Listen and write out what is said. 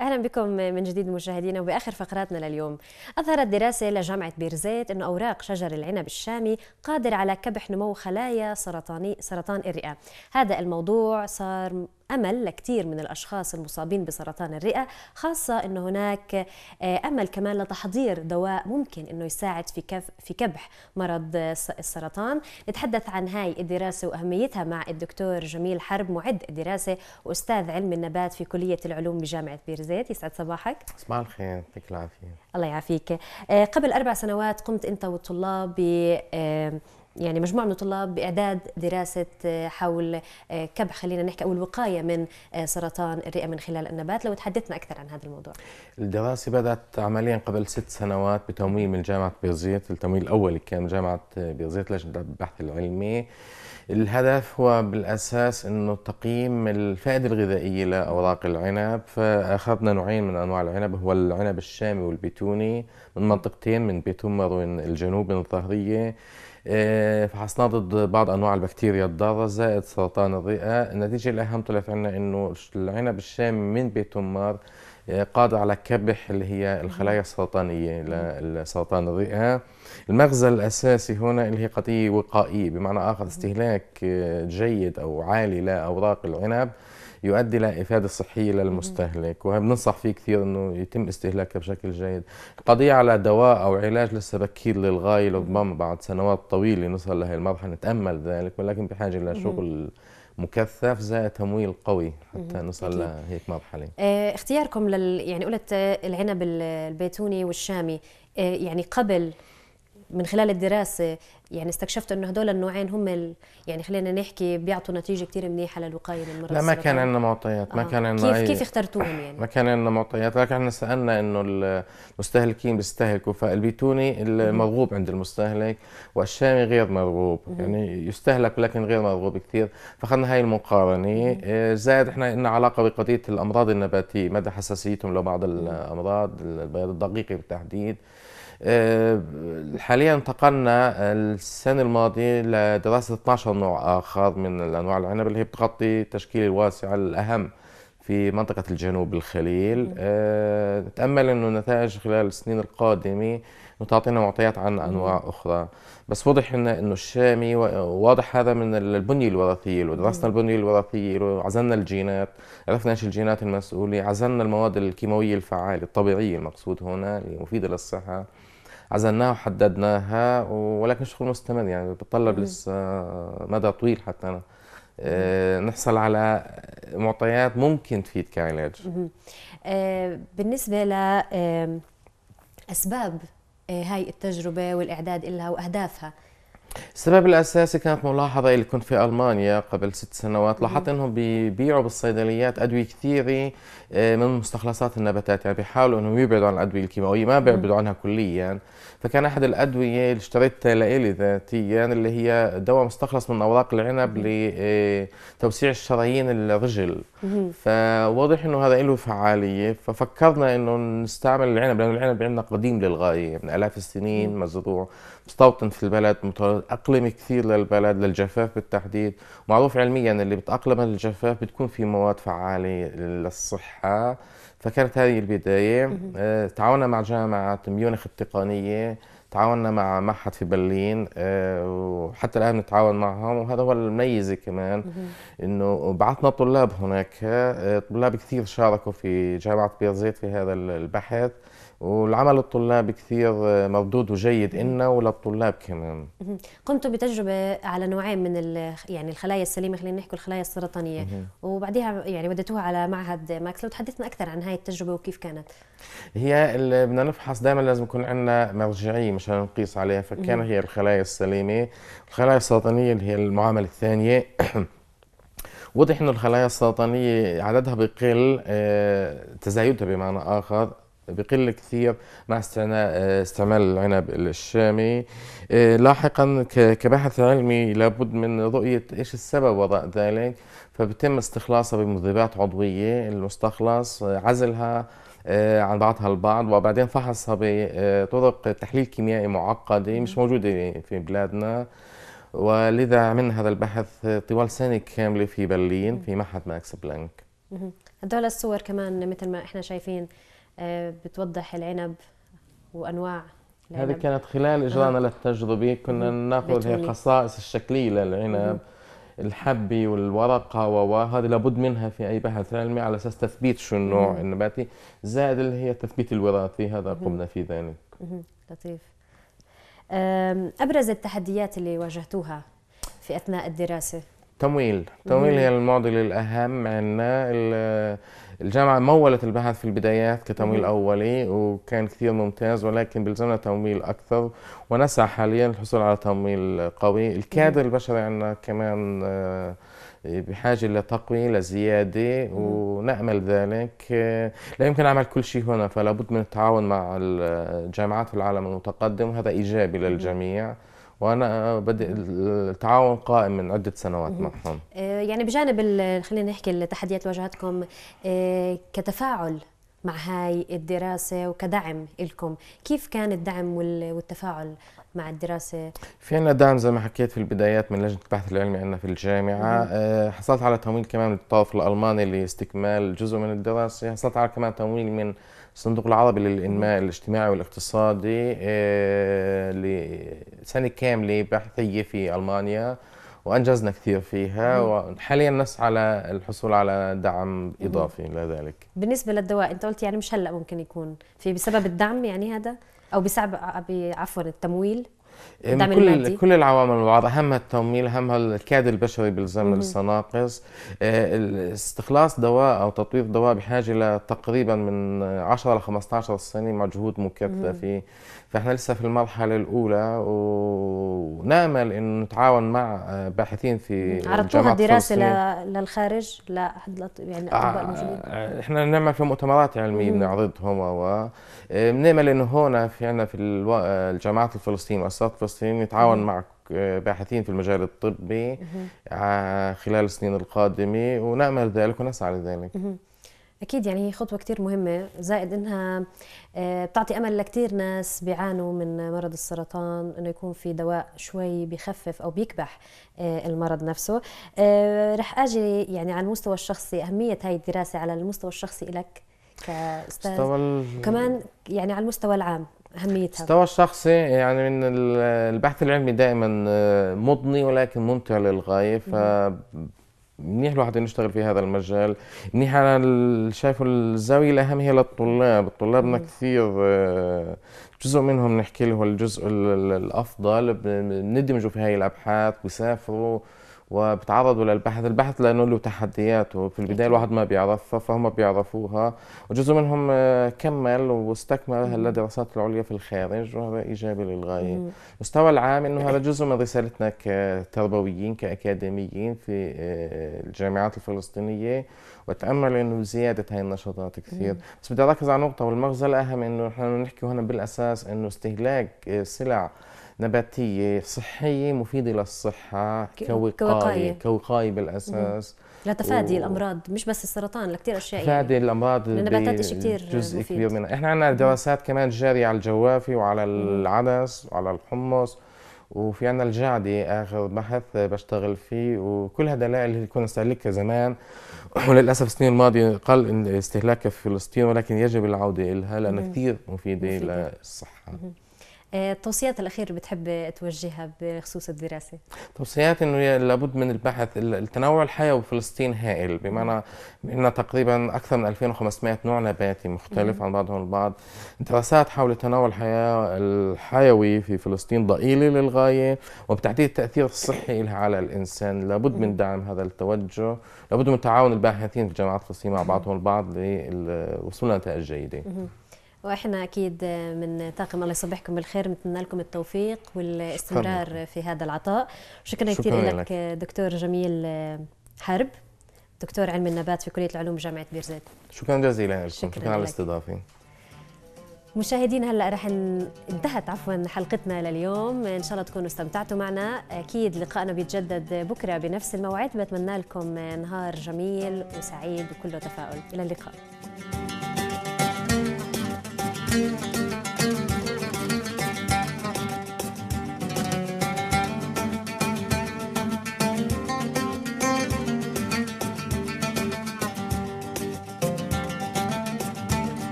أهلا بكم من جديد مشاهدينا وبآخر فقراتنا لليوم. أظهرت دراسة لجامعة بيرزيت انه أوراق شجر العنب الشامي قادر على كبح نمو خلايا سرطاني سرطان الرئة. هذا الموضوع صار أمل لكثير من الأشخاص المصابين بسرطان الرئة خاصة إنه هناك آه، أمل كمان لتحضير دواء ممكن إنه يساعد في كف في كبح مرض السرطان. نتحدث عن هاي الدراسة وأهميتها مع الدكتور جميل حرب معد الدراسة وأستاذ علم النبات في كلية العلوم بجامعة بيرزيت. يسعد صباحك. صباح الخير يعطيك العافية. الله يعافيك. آه، قبل أربع سنوات قمت أنت والطلاب ب آه، يعني مجموعة من الطلاب بإعداد دراسة آه، حول آه، كبح خلينا نحكي أو الوقاية من آه، سرطان الرئة من خلال النبات. لو تحدثنا أكثر عن هذا الموضوع. الدراسة بدأت عمليا قبل ست سنوات بتمويل من جامعة بيرزيت. التمويل الأول كان جامعة بيرزيت لجنة البحث العلمي. الهدف هو بالأساس أنه تقييم الفائدة الغذائية لأوراق العنب. فأخذنا نوعين من أنواع العنب. هو العنب الشامي والبيتوني من منطقتين من بيتومر الجنوب من الظهرية. آه، فحصناه ضد بعض أنواع البكتيريا الضارة زائد سرطان الرئة. النتيجة الاهم طلعت عنا إنه العنب الشامي من بيت تمار آه، قادر على كبح اللي هي الخلايا السرطانية لسرطان الرئة. المغزى الأساسي هنا اللي هي قضية وقائية بمعنى آخر استهلاك آه، جيد أو عالي لأوراق العنب. يؤدي لإفادة صحية للمستهلك وبننصح فيه كثير أنه يتم استهلاكها بشكل جيد. القضية على دواء أو علاج لسه بكير للغاية ربما بعد سنوات طويلة نصل لهي المرحلة نتأمل ذلك ولكن بحاجة لشغل مكثف زائد تمويل قوي حتى نصل لهيك مرحلة. آه اختياركم لل يعني قلت العنب البيتوني والشامي آه يعني قبل من خلال الدراسة يعني استكشفت إنه هدول النوعين هم ال... يعني خلينا نحكي بيعطوا نتيجة كثير منيحة للوقاية من مرض لا ما كان عندنا معطيات ما آه. كان عندنا كيف أي... كيف اخترتوهم يعني؟ ما كان عندنا معطيات لكن إحنا سألنا إنه المستهلكين بيستهلكوا فالبيتوني المرغوب عند المستهلك والشامي غير مرغوب يعني يستهلك لكن غير مرغوب كثير فأخذنا هاي المقارنة. آه، زائد إحنا لنا علاقة بقضية الأمراض النباتية مدى حساسيتهم لبعض الأمراض البياض الدقيقي بالتحديد. حاليا انتقلنا السنة الماضية لدراسة 12 نوع آخر من الأنواع العنب اللي هي بتغطي التشكيل الواسع الأهم في منطقة الجنوب الخليل. أه نتأمل أنه النتائج خلال السنين القادمة تعطينا معطيات عن أنواع أخرى. بس وضح لنا أنه الشامي واضح هذا من البنية الوراثية لو درسنا البنية الوراثية لو عزلنا الجينات عرفنا إيش الجينات المسؤولة عزلنا المواد الكيماوية الفعالة الطبيعية المقصود هنا اللي مفيدة للصحة. عزلناها وحددناها ولكن شغل مستمر يعني بتطلب لسه مدى طويل حتى آه، نحصل على معطيات ممكن تفيد كعلاج آه، بالنسبة ل أسباب آه، هاي التجربة والإعداد لها وأهدافها السبب الأساسي كانت ملاحظة اللي كنت في ألمانيا قبل ست سنوات لاحظت إنهم بيبيعوا بالصيدليات أدوية كثيرة آه، من مستخلصات النباتات. يعني بيحاولوا إنهم يبعدوا عن الأدوية الكيماوية ما بيبعدوا عنها كليا. فكان أحد الأدوية اللي اشتريتها لإلي ذاتيا اللي هي دواء مستخلص من أوراق العنب لتوسيع الشرايين الرجل. فواضح إنه هذا له فعالية. ففكرنا إنه نستعمل العنب لأنه العنب عندنا قديم للغاية من آلاف السنين مزروع مستوطن في البلد متأقلم كثير للبلد للجفاف بالتحديد. معروف علميا اللي بتأقلم للجفاف بتكون في مواد فعالة للصحة. فكانت هذه البداية. آه، تعاوننا مع جامعة ميونخ التقنية. تعاوننا مع معهد في برلين. آه، وحتى الآن نتعاون معهم. وهذا هو المميزه كمان إنه بعثنا طلاب هناك. آه، طلاب كثير شاركوا في جامعة بيرزيت في هذا البحث. والعمل الطلابي كثير مردود وجيد إلنا وللطلاب كمان. قمتوا بتجربة على نوعين من يعني الخلايا السليمة خلينا نحكي الخلايا السرطانية. وبعديها يعني وديتوها على معهد ماكس. لو تحدثنا أكثر عن هاي التجربة وكيف كانت؟ هي اللي بدنا نفحص دائما لازم يكون عندنا مرجعية مشان نقيس عليها فكان هي الخلايا السليمة. الخلايا السرطانية اللي هي المعاملة الثانية. وضح إنه الخلايا السرطانية عددها بقل آه، تزايدها بمعنى آخر. بقل كثير مع استعمال العنب الشامي. آه، لاحقا كبحث علمي لابد من رؤية إيش السبب وراء ذلك فبتم استخلاصها بمذيبات عضوية. المستخلص آه، عزلها آه، عن بعضها البعض وبعدين فحصها بطرق تحليل كيميائي معقدة مش موجودة في بلادنا. ولذا عملنا هذا البحث طوال سنة كاملة في برلين في معهد ماكس بلانك. هدول الصور كمان مثل ما إحنا شايفين آه، بتوضح العنب وأنواع هذه كانت خلال اجراءنا آه. للتجربة. كنا ناخذ هي خصائص الشكلية للعنب الحبة والورقة وهذه لابد منها في أي بحث علمي على أساس تثبيت شو النوع النباتي زائد اللي هي التثبيت الوراثي. هذا قمنا في ذلك. لطيف. أبرز التحديات اللي واجهتوها في أثناء الدراسة؟ تمويل. تمويل هي المعضلة الأهم عندنا الجامعة مولت البحث في البدايات كتمويل أولي وكان كثير ممتاز ولكن بلزمنا تمويل أكثر ونسعى حاليا الحصول على تمويل قوي. الكادر البشري عندنا كمان آه، بحاجة لتقوية لزيادة ونأمل ذلك. لا يمكن عمل كل شيء هنا فلا بد من التعاون مع الجامعات في العالم المتقدم وهذا إيجابي للجميع. وأنا بدي التعاون قائم من عدة سنوات معهم. آه، يعني بجانب خلينا نحكي التحديات اللي واجهتكم آه، كتفاعل مع هاي الدراسة وكدعم لكم كيف كان الدعم والتفاعل مع الدراسة؟ في عنا دعم زي ما حكيت في البدايات من لجنة البحث العلمي عندنا في الجامعة. أه حصلت على تمويل كمان من الطرف الألماني لإستكمال جزء من الدراسة. حصلت على كمان تمويل من الصندوق العربي للإنماء الاجتماعي والاقتصادي أه لسنة كاملة بحثية في ألمانيا وأنجزنا كثير فيها وحاليا نسعى للحصول على دعم إضافي لذلك بالنسبة للدواء أنت قلت يعني مش هلأ ممكن يكون. في بسبب الدعم يعني هذا؟ أو بسبب عفوا التمويل؟ الدعم كل المادي. كل العوامل مع اهمها التمويل اهمها الكادر البشري بيلزم لسه ناقص استخلاص دواء أو تطوير دواء بحاجة لتقريبا من 10 ل 15 سنة مجهود مكثف فإحنا لسه في المرحلة الأولى ونأمل إنه نتعاون مع باحثين في عرضتوها دراسه للخارج لا يعني الأطباء الموجودين. آه إحنا نعمل في مؤتمرات علمية بنعرضهم و بنأمل إنه هنا في عندنا في الجامعات الفلسطينية مؤسسات الفلسطينيه نتعاون مع باحثين في المجال الطبي آه، خلال السنين القادمة ونأمل ذلك ونسعى لذلك. أكيد يعني هي خطوة كثير مهمة زائد إنها آه، بتعطي أمل لكثير ناس بيعانوا من مرض السرطان إنه يكون في دواء شوي بخفف أو بيكبح آه، المرض نفسه. رح آجي يعني على المستوى الشخصي أهمية هاي الدراسة على المستوى الشخصي لك كأستاذ. كمان يعني على المستوى العام. أهميتها. المستوى الشخصي يعني من البحث العلمي دائما آه، مضني ولكن ممتع للغاية ف منيح الواحد يشتغل في هذا المجال. منيح أنا شايفه الزاوية الأهم هي للطلاب. الطلابنا كثير آه، جزء منهم نحكي له الجزء الأفضل بندمجوا في هاي الأبحاث بيسافروا وبتعرضوا للبحث. البحث لأنه له تحدياته في البداية الواحد ما بيعرفها فهم بيعرفوها. وجزء منهم آه، كمل واستكمل الدراسات العليا في الخارج وهذا إيجابي للغاية. المستوى العام إنه هذا جزء من رسالتنا كتربويين كأكاديميين في آه، الجامعات الفلسطينية. واتامل إنه زيادة هاي النشاطات كثير. بس بدي أركز على نقطة والمغزى الأهم إنه نحن نحكي هنا بالأساس إنه استهلاك آه، سلع نباتية صحية مفيدة للصحة كوقاية كوقاية. بالأساس. لتفادي و... الأمراض مش بس السرطان لكثير أشياء تفادي يعني. الامراض النباتات شيء كثير جزء مفيد. كبير منها. إحنا عندنا دراسات كمان جارية على الجوافي وعلى العدس وعلى الحمص وفي عندنا الجعدي آخر بحث بشتغل فيه وكلها دلائل اللي كنا نستهلكها زمان. وللأسف السنين الماضية قل استهلاكها في فلسطين ولكن يجب العودة لها لانها كثير مفيدة, مفيدة. للصحة. التوصيات الأخيرة بتحب توجهها بخصوص الدراسة؟ توصيات أنه لابد من البحث التنوع الحيوي بفلسطين هائل بمعنى عندنا تقريبا أكثر من 2500 نوع نباتي مختلف عن بعضهم البعض. دراسات حول التنوع الحياة الحيوي في فلسطين ضئيلة للغاية وبتحديد التأثير الصحي لها على الإنسان. لابد من دعم هذا التوجه لابد من تعاون الباحثين في جامعات فلسطين مع بعضهم البعض للوصول لنتائج جيدة وإحنا أكيد من طاقم الله يصبحكم بالخير نتمنى لكم التوفيق والاستمرار في هذا العطاء. شكرا, شكرا كثير لك. دكتور جميل حرب دكتور علم النبات في كلية العلوم جامعه بيرزيت. شكرا جزيلا لكم. شكرا, شكرا على الاستضافة. مشاهدينا هلأ رح انتهت عفوا حلقتنا لليوم. إن شاء الله تكونوا استمتعتوا معنا. أكيد لقائنا بيتجدد بكرة بنفس الموعد. بتمنى لكم نهار جميل وسعيد وكله تفاؤل. إلى اللقاء. Thank you.